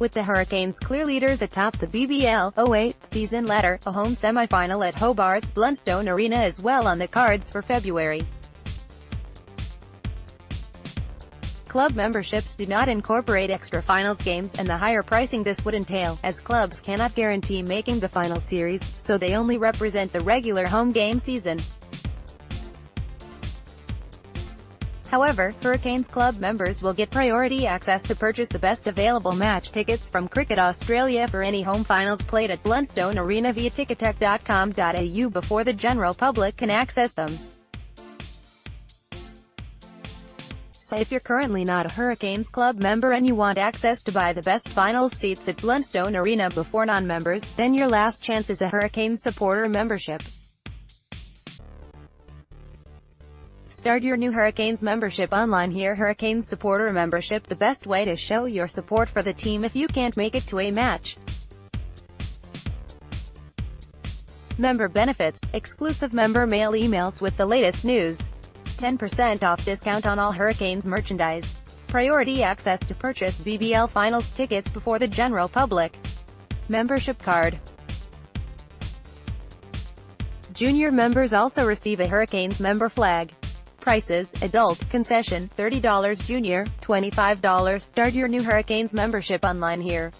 with the Hurricanes clear leaders atop the BBL 08 season ladder, a home semifinal at Hobart's Blundstone Arena is well on the cards for February. Club memberships do not incorporate extra finals games, and the higher pricing this would entail, as clubs cannot guarantee making the final series, so they only represent the regular home game season. However, Hurricanes Club members will get priority access to purchase the best available match tickets from Cricket Australia for any home finals played at Blundstone Arena via ticketek.com.au before the general public can access them. So if you're currently not a Hurricanes Club member and you want access to buy the best finals seats at Blundstone Arena before non-members, then your last chance is a Hurricanes supporter membership. Start your new Hurricanes membership online here Hurricanes supporter membership the best way to show your support for the team if you can't make it to a match. Member benefits, exclusive member mail emails with the latest news. 10% off discount on all Hurricanes merchandise. Priority access to purchase BBL Finals tickets before the general public. Membership card. Junior members also receive a Hurricanes member flag. Prices, adult, concession, $30 junior, $25 start your new Hurricanes membership online here.